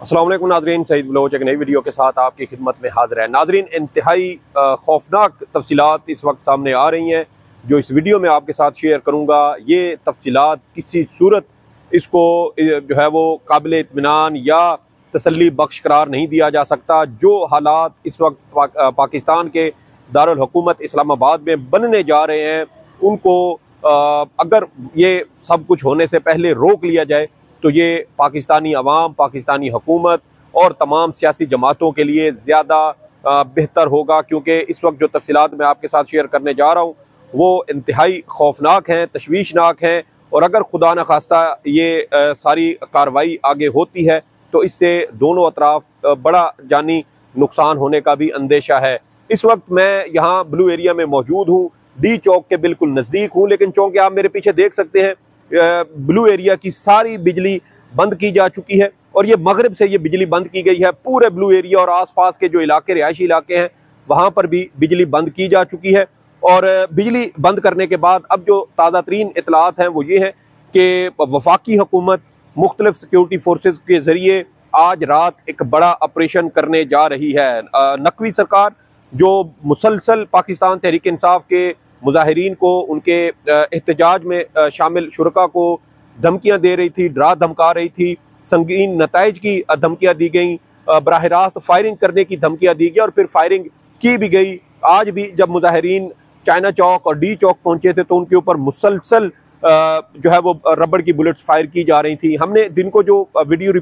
السلام علیکم، ناظرین، سعید بلوچ ایک نئی ویڈیو کے ساتھ آپ کی خدمت میں حاضر ہے ناظرین، انتہائی خوفناک تفصیلات اس وقت سامنے آ رہی ہیں، جو اس ویڈیو میں آپ کے ساتھ شیئر کروں گا۔ یہ تفصیلات کسی صورت اس کو جو ہے وہ قابل اطمینان یا تسلی بخش قرار نہیں دیا جا سکتا۔ جو حالات اس وقت پاکستان کے دارالحکومت اسلام آباد میں بننے جا رہے ہیں، ان کو اگر یہ سب کچھ ہونے سے پہلے روک لیا جائے تو یہ پاکستانی عوام، پاکستانی حکومت اور تمام سیاسی جماعتوں کے لیے زیادہ بہتر ہوگا کیونکہ اس وقت جو تفصیلات میں آپ کے ساتھ شیئر کرنے جا رہا ہوں، وہ انتہائی خوفناک ہیں، تشویشناک ہیں اور اگر خدا نخواستہ یہ ساری کاروائی آگے ہوتی ہے تو اس سے دونوں اطراف بڑا جانی نقصان ہونے کا بھی اندیشہ ہے۔ اس وقت میں یہاں بلو ایریا میں موجود ہوں، ڈی چوک کے بالکل نزدیک ہوں، لیکن چونکہ آپ میرے پیچھے دیکھ سکتے ہیں بلو ایریا کی ساری بجلی بند کی جا چکی ہے اور یہ مغرب سے یہ بجلی بند کی گئی ہے، پورے بلو ایریا اور آس پاس کے جو علاقے، رہائشی علاقے ہیں، وہاں پر بھی بجلی بند کی جا چکی ہے۔ اور بجلی بند کرنے کے بعد اب جو تازہ ترین اطلاعات ہیں وہ یہ ہیں کہ وفاقی حکومت مختلف سیکیورٹی فورسز کے ذریعے آج رات ایک بڑا آپریشن کرنے جا رہی ہے۔ نقوی سرکار جو مسلسل پاکستان تحریک انصاف کے مظاہرین کو ان کے احتجاج میں شامل شرکا کو دھمکیاں دے رہی تھی، ڈرا دھمکا رہی تھی، سنگین نتائج کی دھمکیاں دی گئیں براہ راست فائرنگ کرنے کی دھمکیاں دی گئی اور پھر فائرنگ کی بھی گئی۔ آج بھی جب مظاہرین چائنا چوک اور ڈی چوک پہنچے تھے تو ان کے اوپر مسلسل جو ہے وہ ربڑ کی بلٹس فائر کی جا رہی تھی ہم نے دن کو جو ویڈیو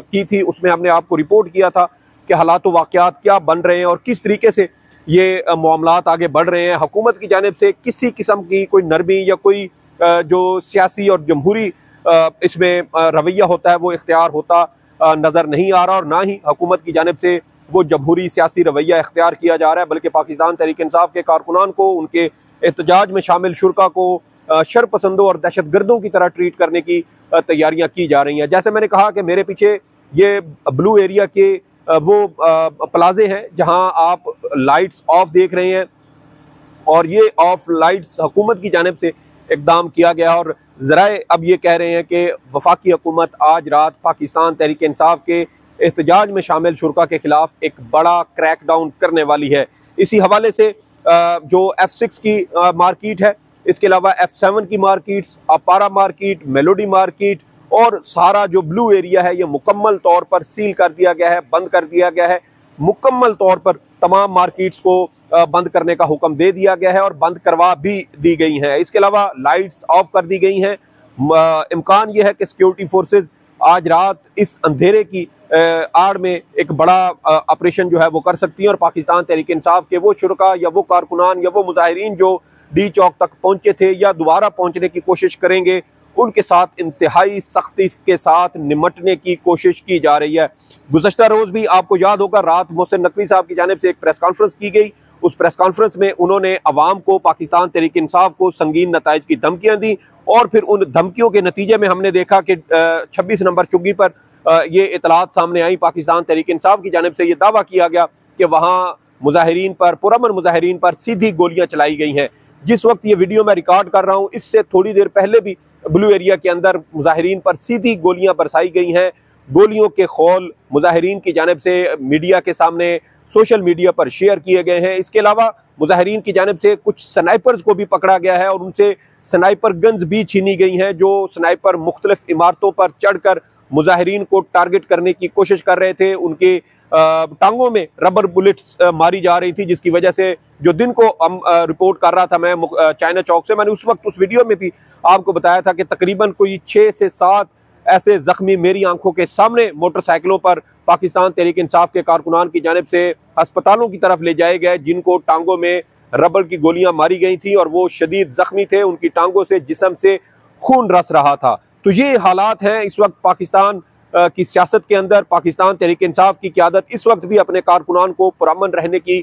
کی تھی اس میں ہم نے آپ کو رپورٹ کیا تھا کہ حالات و واقعات کیا بن رہے ہیں اور کس طریقے سے یہ معاملات آگے بڑھ رہے ہیں۔ حکومت کی جانب سے کسی قسم کی کوئی نرمی یا کوئی جو سیاسی اور جمہوری اس میں رویہ ہوتا ہے، وہ اختیار ہوتا نظر نہیں آ رہا اور نہ ہی حکومت کی جانب سے وہ جمہوری سیاسی رویہ اختیار کیا جا رہا ہے، بلکہ پاکستان تحریک انصاف کے کارکنان کو، ان کے احتجاج میں شامل شرکا کو شر پسندوں اور دہشت گردوں کی طرح ٹریٹ کرنے کی تیاریاں کی جا رہی ہیں۔ جیسے میں نے کہا کہ میرے پیچھے یہ بلو ایریا کے وہ پلازے ہیں جہاں آپ لائٹس آف دیکھ رہے ہیں اور یہ آف لائٹس حکومت کی جانب سے اقدام کیا گیا اور ذرائع اب یہ کہہ رہے ہیں کہ وفاقی حکومت آج رات پاکستان تحریک انصاف کے احتجاج میں شامل شرکا کے خلاف ایک بڑا کریک ڈاؤن کرنے والی ہے۔ اسی حوالے سے جو ایف سکس کی مارکیٹ ہے، اس کے علاوہ ایف سیون کی مارکیٹس اپارا مارکیٹ، میلوڈی مارکیٹ اور سارا جو بلو ایریا ہے یہ مکمل طور پر سیل کر دیا گیا ہے، بند کر دیا گیا ہے۔ مکمل طور پر تمام مارکیٹس کو بند کرنے کا حکم دے دیا گیا ہے اور بند کروا بھی دی گئی ہیں۔ اس کے علاوہ لائٹس آف کر دی گئی ہیں۔ امکان یہ ہے کہ سیکیورٹی فورسز آج رات اس اندھیرے کی آڑ میں ایک بڑا آپریشن جو ہے وہ کر سکتی ہیں اور پاکستان تحریک انصاف کے وہ شرکا یا وہ کارکنان یا وہ مظاہرین جو ڈی چوک تک پہنچے تھے یا دوبارہ پہنچنے کی کوشش کریں گے ان کے ساتھ انتہائی سختی کے ساتھ نمٹنے کی کوشش کی جا رہی ہے۔ گزشتہ روز بھی آپ کو یاد ہوگا، رات محسن نقوی صاحب کی جانب سے ایک پریس کانفرنس کی گئی۔ اس پریس کانفرنس میں انہوں نے عوام کو، پاکستان تحریک انصاف کو سنگین نتائج کی دھمکیاں دی اور پھر ان دھمکیوں کے نتیجے میں ہم نے دیکھا کہ چھبیس نمبر چگی پر یہ اطلاعات سامنے آئی پاکستان تحریک انصاف کی جانب سے یہ دعویٰ کیا گیا کہ وہاں مظاہرین پر، پرامن مظاہرین پر سیدھی گولیاں چلائی گئی ہیں۔ جس وقت یہ ویڈیو میں ریکارڈ کر رہا ہوں، اس سے تھوڑی دیر پہلے بھی بلو ایریا کے اندر مظاہرین پر سیدھی گولیاں برسائی گئی ہیں۔ گولیوں کے خول مظاہرین کی جانب سے میڈیا کے سامنے سوشل میڈیا پر شیئر کیے گئے ہیں۔ اس کے علاوہ مظاہرین کی جانب سے کچھ سنائپرز کو بھی پکڑا گیا ہے اور ان سے سنائپر گنز بھی چھینی گئی ہیں جو سنائپر مختلف عمارتوں پر چڑھ کر مظاہرین کو ٹارگٹ کرنے کی کوشش کر رہے تھے۔ ان کے ٹانگوں میں ربر بلٹس ماری جا رہی تھی، جس کی وجہ سے جو دن کو ہم رپورٹ کر رہا تھا میں چائنا چوک سے، میں نے اس وقت اس ویڈیو میں بھی آپ کو بتایا تھا کہ تقریباً کوئی چھ سے سات ایسے زخمی میری آنکھوں کے سامنے موٹر سائیکلوں پر پاکستان تحریک انصاف کے کارکنان کی جانب سے ہسپتالوں کی طرف لے جائے گئے، جن کو ٹانگوں میں ربڑ کی گولیاں ماری گئی تھیں اور وہ شدید زخمی تھے۔ ان کی ٹانگوں سے جسم سے خون رس رہا تھا۔ تو یہ حالات ہیں۔ اس وقت پاکستان کی سیاست کے اندر پاکستان تحریک انصاف کی قیادت اس وقت بھی اپنے کارکنان کو پرامن رہنے کی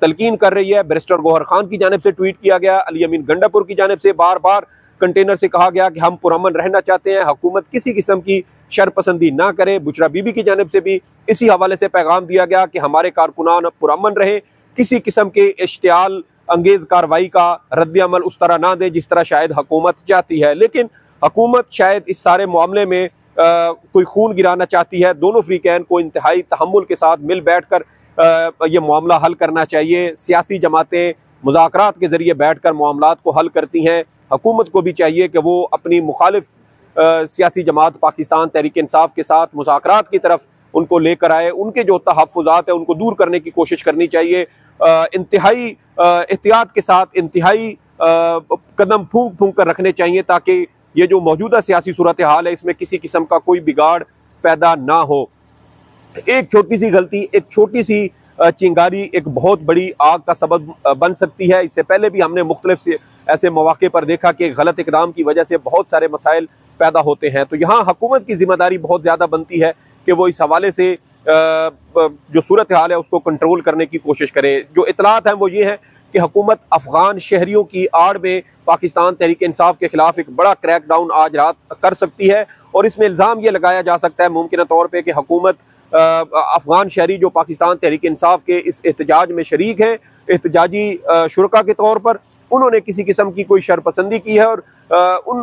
تلقین کر رہی ہے۔ بیرسٹر گوہر خان کی جانب سے ٹویٹ کیا گیا۔ علی امین گنڈاپور کی جانب سے بار بار کنٹینر سے کہا گیا کہ ہم پرامن رہنا چاہتے ہیں، حکومت کسی قسم کی شر پسندی نہ کرے۔ بچرا بی بی کی جانب سے بھی اسی حوالے سے پیغام دیا گیا کہ ہمارے کارکنان پرامن رہے کسی قسم کے اشتعال انگیز کاروائی کا رد عمل اس طرح نہ دے جس طرح شاید حکومت چاہتی ہے۔ لیکن حکومت شاید اس سارے معاملے میں کوئی خون گرانا چاہتی ہے۔ دونوں فریقین کو انتہائی تحمل کے ساتھ مل بیٹھ کر یہ معاملہ حل کرنا چاہیے۔ سیاسی جماعتیں مذاکرات کے ذریعے بیٹھ کر معاملات کو حل کرتی ہیں۔ حکومت کو بھی چاہیے کہ وہ اپنی مخالف سیاسی جماعت پاکستان تحریک انصاف کے ساتھ مذاکرات کی طرف ان کو لے کر آئے۔ ان کے جو تحفظات ہیں ان کو دور کرنے کی کوشش کرنی چاہیے۔ انتہائی احتیاط کے ساتھ انتہائی قدم پھونک پھونک کر رکھنے چاہیے تاکہ یہ جو موجودہ سیاسی صورتحال ہے اس میں کسی قسم کا کوئی بگاڑ پیدا نہ ہو۔ ایک چھوٹی سی غلطی، ایک چھوٹی سی چنگاری، ایک بہت بڑی آگ کا سبب بن سکتی ہے۔ اس سے پہلے بھی ہم نے مختلف سے ایسے مواقع پر دیکھا کہ غلط اقدام کی وجہ سے بہت سارے مسائل پیدا ہوتے ہیں۔ تو یہاں حکومت کی ذمہ داری بہت زیادہ بنتی ہے کہ وہ اس حوالے سے جو صورتحال ہے اس کو کنٹرول کرنے کی کوشش کرے۔ جو اطلاعات ہیں وہ یہ ہیں کہ حکومت افغان شہریوں کی آڑ میں پاکستان تحریک انصاف کے خلاف ایک بڑا کریک ڈاؤن آج رات کر سکتی ہے اور اس میں الزام یہ لگایا جا سکتا ہے ممکنہ طور پہ کہ حکومت افغان شہری جو پاکستان تحریک انصاف کے اس احتجاج میں شریک ہیں، احتجاجی شرکا کے طور پر انہوں نے کسی قسم کی کوئی شرپسندی کی ہے اور ان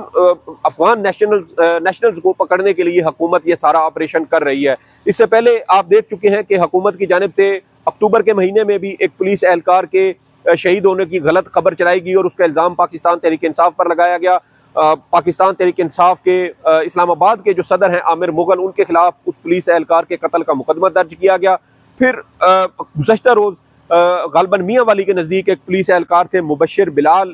افغان نیشنل نیشنلز کو پکڑنے کے لیے حکومت یہ سارا آپریشن کر رہی ہے۔ اس سے پہلے آپ دیکھ چکے ہیں کہ حکومت کی جانب سے اکتوبر کے مہینے میں بھی ایک پولیس اہلکار کے شہید ہونے کی غلط خبر چلائی گئی اور اس کا الزام پاکستان تحریک انصاف پر لگایا گیا۔ پاکستان تحریک انصاف کے اسلام آباد کے جو صدر ہیں عامر مغل، ان کے خلاف اس پولیس اہلکار کے قتل کا مقدمہ درج کیا گیا۔ پھر گزشتہ روز غالباً میاں والی کے نزدیک ایک پولیس اہلکار تھے، مبشر بلال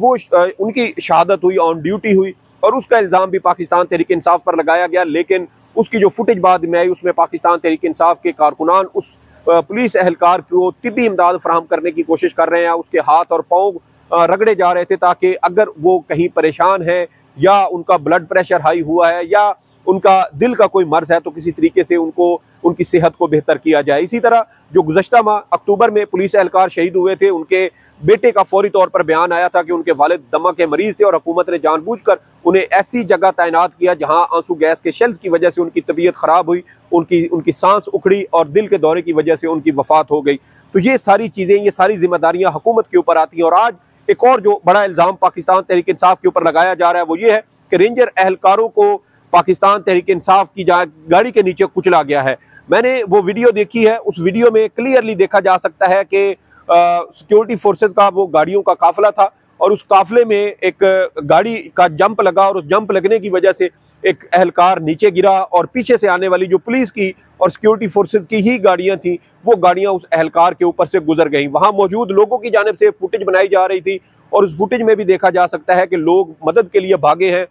وہ ان کی شہادت ہوئی آن ڈیوٹی ہوئی، اور اس کا الزام بھی پاکستان تحریک انصاف پر لگایا گیا، لیکن اس کی جو فوٹیج بعد میں آئی، اس میں پاکستان تحریک انصاف کے کارکنان اس پولیس اہلکار کو طبی امداد فراہم کرنے کی کوشش کر رہے ہیں، اس کے ہاتھ اور پاؤں رگڑے جا رہے تھے تاکہ اگر وہ کہیں پریشان ہے یا ان کا بلڈ پریشر ہائی ہوا ہے یا ان کا دل کا کوئی مرض ہے تو کسی طریقے سے ان کو ان کی صحت کو بہتر کیا جائے۔ اسی طرح جو گزشتہ ماہ اکتوبر میں پولیس اہلکار شہید ہوئے تھے، ان کے بیٹے کا فوری طور پر بیان آیا تھا کہ ان کے والد دمہ کے مریض تھے اور حکومت نے جان بوجھ کر انہیں ایسی جگہ تعینات کیا جہاں آنسو گیس کے شیلز کی وجہ سے ان کی طبیعت خراب ہوئی، ان کی ان کی سانس اکھڑی اور دل کے دورے کی وجہ سے ان کی وفات ہو گئی۔ تو یہ ساری چیزیں، یہ ساری ذمہ داریاں حکومت کے اوپر آتی ہیں اور آج ایک اور جو بڑا الزام پاکستان تحریک انصاف کے اوپر لگایا جا رہا ہے وہ یہ ہے کہ رینجر اہلکاروں کو پاکستان تحریک انصاف کی گاڑی کے نیچے کچلا گیا ہے۔ میں نے وہ ویڈیو دیکھی ہے، اس ویڈیو میں کلیئرلی دیکھا جا سکتا ہے کہ سیکیورٹی فورسز کا وہ گاڑیوں کا قافلہ تھا اور اس قافلے میں ایک گاڑی کا جمپ لگا اور اس جمپ لگنے کی وجہ سے ایک اہلکار نیچے گرا اور پیچھے سے آنے والی جو پولیس کی اور سیکیورٹی فورسز کی ہی گاڑیاں تھیں، وہ گاڑیاں اس اہلکار کے اوپر سے گزر گئیں۔ وہاں موجود لوگوں کی جانب سے فوٹیج بنائی جا رہی تھی اور اس فوٹیج میں بھی دیکھا جا سکتا ہے کہ لوگ مدد کے لیے بھاگے ہیں۔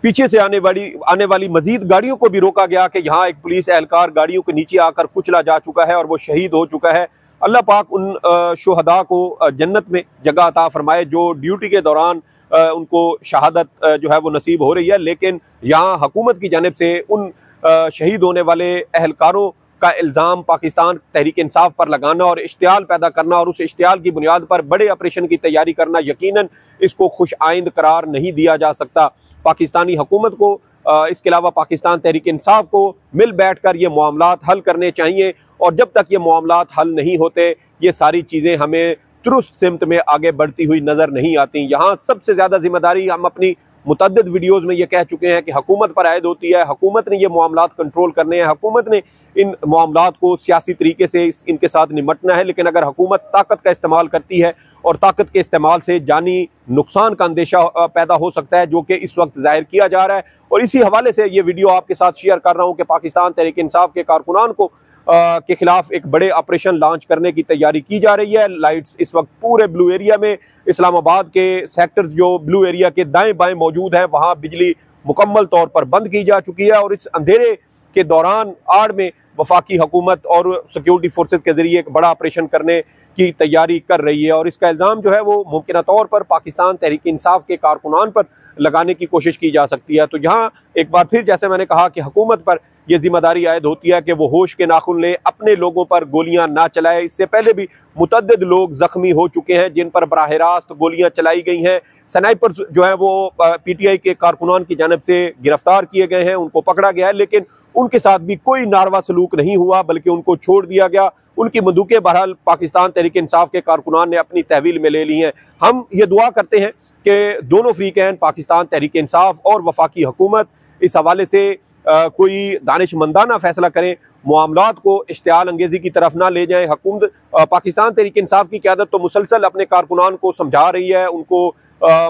پیچھے سے آنے والی آنے والی مزید گاڑیوں کو بھی روکا گیا کہ یہاں ایک پولیس اہلکار گاڑیوں کے نیچے آ کر کچلا جا چکا ہے اور وہ شہید ہو چکا ہے۔ اللہ پاک ان شہداء کو جنت میں جگہ عطا فرمائے جو ڈیوٹی کے دوران ان کو شہادت جو ہے وہ نصیب ہو رہی ہے۔ لیکن یہاں حکومت کی جانب سے ان شہید ہونے والے اہلکاروں کا الزام پاکستان تحریک انصاف پر لگانا اور اشتعال پیدا کرنا اور اس اشتعال کی بنیاد پر بڑے آپریشن کی تیاری کرنا، یقیناً اس کو خوش آئند قرار نہیں دیا جا سکتا۔ پاکستانی حکومت کو اس کے علاوہ پاکستان تحریک انصاف کو مل بیٹھ کر یہ معاملات حل کرنے چاہیے۔ اور جب تک یہ معاملات حل نہیں ہوتے، یہ ساری چیزیں ہمیں درست سمت میں آگے بڑھتی ہوئی نظر نہیں آتی یہاں سب سے زیادہ ذمہ داری ہم اپنی متعدد ویڈیوز میں یہ کہہ چکے ہیں کہ حکومت پر عائد ہوتی ہے، حکومت نے یہ معاملات کنٹرول کرنے ہیں، حکومت نے ان معاملات کو سیاسی طریقے سے ان کے ساتھ نمٹنا ہے، لیکن اگر حکومت طاقت کا استعمال کرتی ہے اور طاقت کے استعمال سے جانی نقصان کا اندیشہ پیدا ہو سکتا ہے، جو کہ اس وقت ظاہر کیا جا رہا ہے۔ اور اسی حوالے سے یہ ویڈیو آپ کے ساتھ شیئر کر رہا ہوں کہ پاکستان تحریک انصاف کے کارکنان کو کے خلاف ایک بڑے آپریشن لانچ کرنے کی تیاری کی جا رہی ہے۔ لائٹس اس وقت پورے بلو ایریا میں، اسلام آباد کے سیکٹرز جو بلو ایریا کے دائیں بائیں موجود ہیں، وہاں بجلی مکمل طور پر بند کی جا چکی ہے اور اس اندھیرے کے دوران آڑ میں وفاقی حکومت اور سیکیورٹی فورسز کے ذریعے ایک بڑا آپریشن کرنے کی تیاری کر رہی ہے اور اس کا الزام جو ہے وہ ممکنہ طور پر پاکستان تحریک انصاف کے کارکنان پر لگانے کی کوشش کی جا سکتی ہے۔ تو یہاں ایک بار پھر جیسے میں نے کہا کہ حکومت پر یہ ذمہ داری عائد ہوتی ہے کہ وہ ہوش کے ناخن لے، اپنے لوگوں پر گولیاں نہ چلائے۔ اس سے پہلے بھی متعدد لوگ زخمی ہو چکے ہیں جن پر براہ راست گولیاں چلائی گئی ہیں۔ سنائپر جو ہے وہ پی ٹی آئی کے کارکنان کی جانب سے گرفتار کیے گئے ہیں، ان کو پکڑا گیا ہے، لیکن ان کے ساتھ بھی کوئی ناروا سلوک نہیں ہوا، بلکہ ان کو چھوڑ دیا گیا۔ ان کی مندوقیں بہرحال پاکستان تحریک انصاف کے کارکنان نے اپنی تحویل میں لے لی ہیں۔ ہم یہ دعا کرتے ہیں کہ دونوں فریقین، پاکستان تحریک انصاف اور وفاقی حکومت، اس حوالے سے کوئی دانش مندانہ فیصلہ کریں، معاملات کو اشتعال انگیزی کی طرف نہ لے جائیں۔ حکومت پاکستان تحریک انصاف کی قیادت تو مسلسل اپنے کارکنان کو سمجھا رہی ہے، ان کو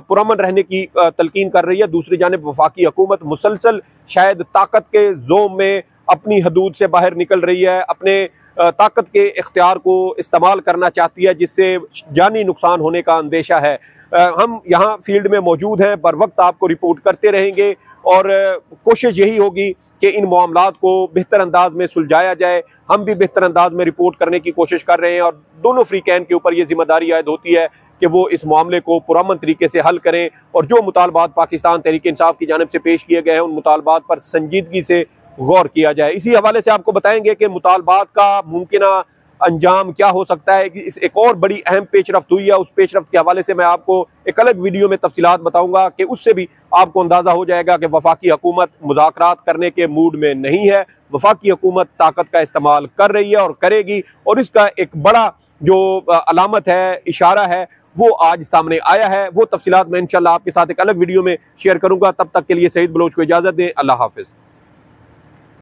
پرامن رہنے کی تلقین کر رہی ہے۔ دوسری جانب وفاقی حکومت مسلسل شاید طاقت کے زوم میں اپنی حدود سے باہر نکل رہی ہے، اپنے طاقت کے اختیار کو استعمال کرنا چاہتی ہے، جس سے جانی نقصان ہونے کا اندیشہ ہے۔ ہم یہاں فیلڈ میں موجود ہیں بر وقت آپ کو رپورٹ کرتے رہیں گے۔ اور کوشش یہی ہوگی کہ ان معاملات کو بہتر انداز میں سلجھایا جائے۔ ہم بھی بہتر انداز میں رپورٹ کرنے کی کوشش کر رہے ہیں اور دونوں فریقین کے اوپر یہ ذمہ داری عائد ہوتی ہے کہ وہ اس معاملے کو پرامن طریقے سے حل کریں۔ اور جو مطالبات پاکستان تحریک انصاف کی جانب سے پیش کیے گئے ہیں، ان مطالبات پر سنجیدگی سے غور کیا جائے۔ اسی حوالے سے آپ کو بتائیں گے کہ مطالبات کا ممکنہ انجام کیا ہو سکتا ہے۔ اس ایک اور بڑی اہم پیش رفت ہوئی ہے۔ اس پیش رفت کے حوالے سے میں آپ کو ایک الگ ویڈیو میں تفصیلات بتاؤں گا کہ اس سے بھی آپ کو اندازہ ہو جائے گا کہ وفاقی حکومت مذاکرات کرنے کے موڈ میں نہیں ہے۔ وفاقی حکومت طاقت کا استعمال کر رہی ہے اور کرے گی۔ اور اس کا ایک بڑا جو علامت ہے، اشارہ ہے، وہ آج سامنے آیا ہے۔ وہ تفصیلات میں انشاءاللہ آپ کے ساتھ ایک الگ ویڈیو میں شیئر کروں گا۔ تب تک کے لیے سعید بلوچ کو اجازت دیں۔ اللہ حافظ۔